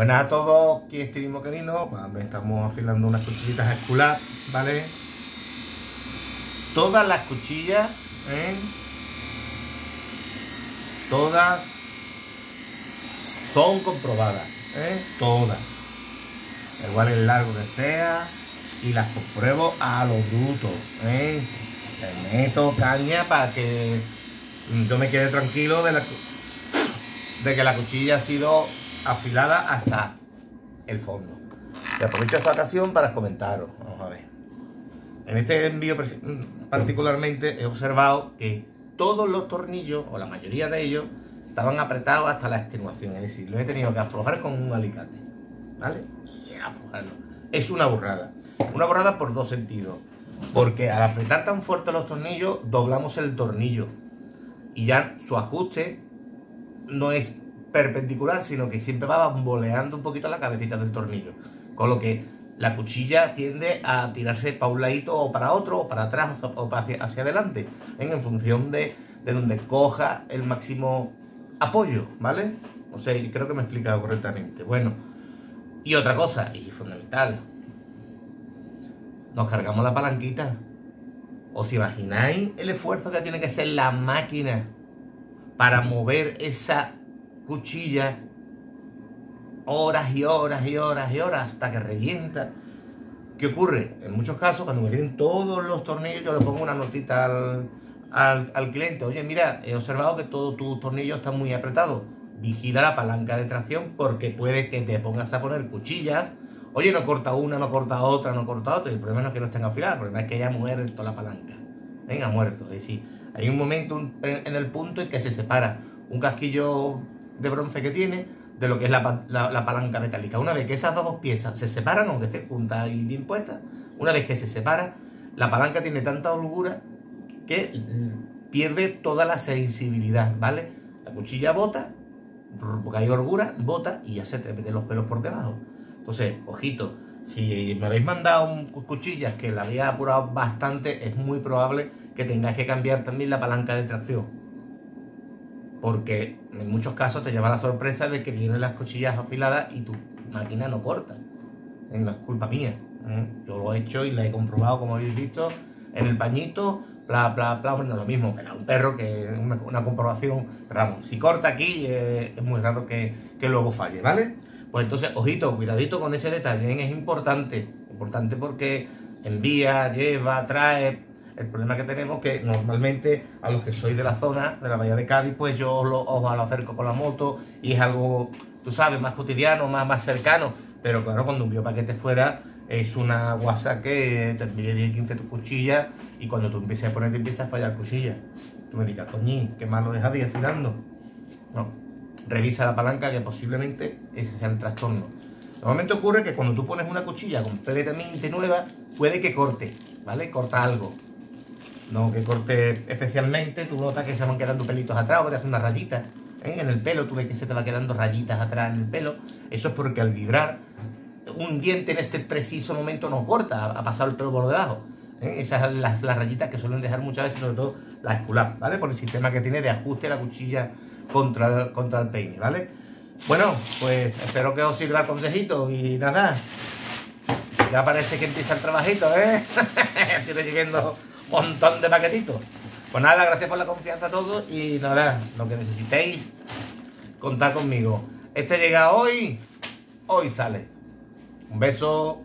Buenas a todos, aquí es Timo Querino. Estamos afilando unas cuchillitas escular, ¿vale? Todas las cuchillas, ¿eh? Todas son comprobadas, ¿eh? Todas. Igual el largo que sea, y las compruebo a lo bruto, ¿eh? Meto caña para que yo me quede tranquilo de que la cuchilla ha sido afilada hasta el fondo. Y aprovecho esta ocasión para comentaros. Vamos a ver. En este envío particularmente he observado que todos los tornillos, o la mayoría de ellos, estaban apretados hasta la extenuación. Es decir, lo he tenido que aflojar con un alicate. ¿Vale? Es una burrada. Una burrada por dos sentidos. Porque al apretar tan fuerte los tornillos, doblamos el tornillo. Y ya su ajuste no es perpendicular, sino que siempre va bamboleando un poquito la cabecita del tornillo. Con lo que la cuchilla tiende a tirarse para un ladito o para otro, o para atrás o hacia, hacia adelante, en función de, de donde coja el máximo apoyo, ¿vale? O sea, creo que me he explicado correctamente. Bueno, y otra cosa, y fundamental, nos cargamos la palanquita. ¿Os imagináis el esfuerzo que tiene que ser la máquina para mover esa cuchilla horas y horas y horas y horas hasta que revienta. ¿Qué ocurre? En muchos casos, cuando me vienen todos los tornillos, yo le pongo una notita al, al, cliente. Oye, mira, he observado que todos tus tornillos están muy apretados. Vigila la palanca de tracción porque puede que te pongas a poner cuchillas. Oye, no corta una, no corta otra, no corta otra. El problema no es que no estén afiladas, el problema es que haya muerto la palanca. Venga, muerto. Es decir, hay un momento en el punto en que se separa un casquillo de bronce que tiene de lo que es la, palanca metálica. Una vez que esas dos piezas se separan, aunque estén juntas y bien puestas, una vez que se separa, la palanca tiene tanta holgura que pierde toda la sensibilidad, ¿vale? La cuchilla bota, porque hay holgura, bota y ya se te meten los pelos por debajo. Entonces, ojito, si me habéis mandado cuchillas que la había apurado bastante, es muy probable que tengáis que cambiar también la palanca de tracción porque en muchos casos te lleva la sorpresa de que vienen las cuchillas afiladas y tu máquina no corta. No es culpa mía. ¿eh? Yo lo he hecho y la he comprobado, como habéis visto, en el pañito, bla, bla, bla, bueno, lo mismo, era un perro que una, una comprobación, pero vamos, si corta aquí eh, es muy raro que, que, luego falle, ¿vale? Pues entonces, ojito, cuidadito con ese detalle, ¿eh? es importante, importante porque envía, lleva, trae, el problema que tenemos es que normalmente a los que sois de la zona, de la Bahía de Cádiz, pues yo os lo, os lo acerco con la moto y es algo, tú sabes, más cotidiano, más, más cercano. Pero claro, cuando envío paquete fuera es una guasa que te envíe 10, 15 tus cuchillas y cuando tú empieces a poner, te empiezas a fallar cuchillas. Tú me digas, coñi, qué malo es Javi afilando. No, revisa la palanca que posiblemente ese sea el trastorno. Normalmente ocurre que cuando tú pones una cuchilla completamente nueva, puede que corte, ¿vale? Corta algo no que corte especialmente, tú notas que se van quedando pelitos atrás o que te hace una rayita ¿eh? en el pelo, tú ves que se te va quedando rayitas atrás en el pelo, eso es porque al vibrar un diente en ese preciso momento no corta, ha pasado el pelo por debajo. ¿eh? Esas son las, rayitas que suelen dejar muchas veces, sobre todo la escular, ¿vale? Por el sistema que tiene de ajuste la cuchilla contra el, contra el peine, ¿vale? Bueno, pues espero que os sirva el consejito y nada. Ya parece que empieza el trabajito, ¿eh? Estoy recibiendo montón de paquetitos. Pues nada, gracias por la confianza a todos y nada, lo que necesitéis, contad conmigo. Este llega hoy, hoy sale. Un beso.